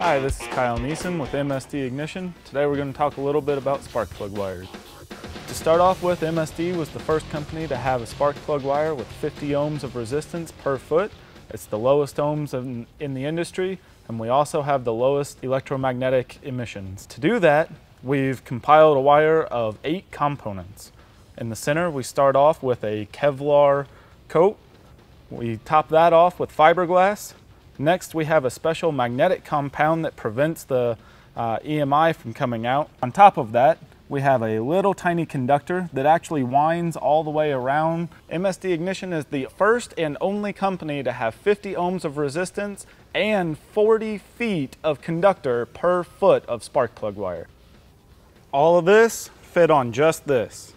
Hi, this is Kyle Neisen with MSD Ignition. Today we're going to talk a little bit about spark plug wires. To start off with, MSD was the first company to have a spark plug wire with 50 ohms of resistance per foot. It's the lowest ohms in, in the industry, and we also have the lowest electromagnetic emissions. To do that, we've compiled a wire of eight components. In the center, we start off with a Kevlar coat. We top that off with fiberglass. Next, we have a special magnetic compound that prevents the uh, EMI from coming out. On top of that, we have a little tiny conductor that actually winds all the way around. MSD Ignition is the first and only company to have 50 ohms of resistance and 40 feet of conductor per foot of spark plug wire. All of this fit on just this.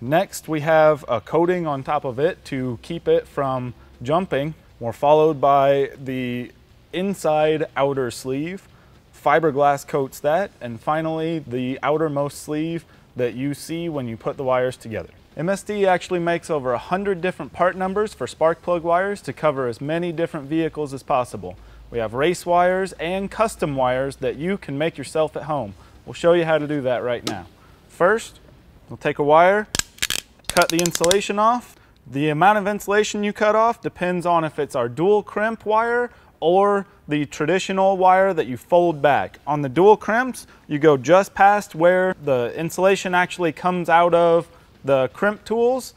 Next, we have a coating on top of it to keep it from jumping we're followed by the inside outer sleeve. Fiberglass coats that, and finally the outermost sleeve that you see when you put the wires together. MSD actually makes over 100 different part numbers for spark plug wires to cover as many different vehicles as possible. We have race wires and custom wires that you can make yourself at home. We'll show you how to do that right now. First, we'll take a wire, cut the insulation off, the amount of insulation you cut off depends on if it's our dual crimp wire or the traditional wire that you fold back. On the dual crimps, you go just past where the insulation actually comes out of the crimp tools.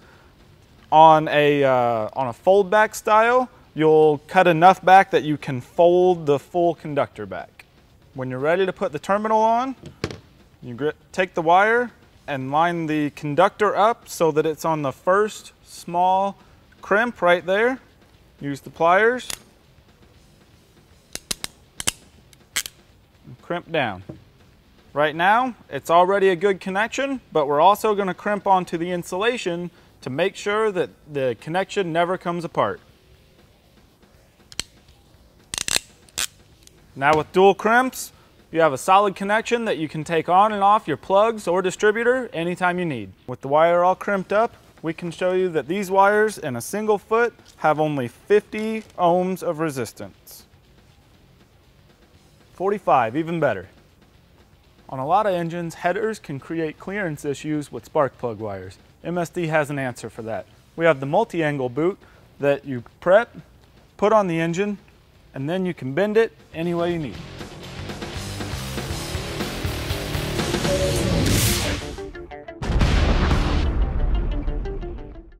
On a, uh, on a fold back style, you'll cut enough back that you can fold the full conductor back. When you're ready to put the terminal on, you take the wire and line the conductor up so that it's on the first small crimp right there. Use the pliers. Crimp down. Right now, it's already a good connection, but we're also going to crimp onto the insulation to make sure that the connection never comes apart. Now with dual crimps, you have a solid connection that you can take on and off your plugs or distributor anytime you need. With the wire all crimped up, we can show you that these wires in a single foot have only 50 ohms of resistance. 45, even better. On a lot of engines, headers can create clearance issues with spark plug wires. MSD has an answer for that. We have the multi-angle boot that you prep, put on the engine, and then you can bend it any way you need.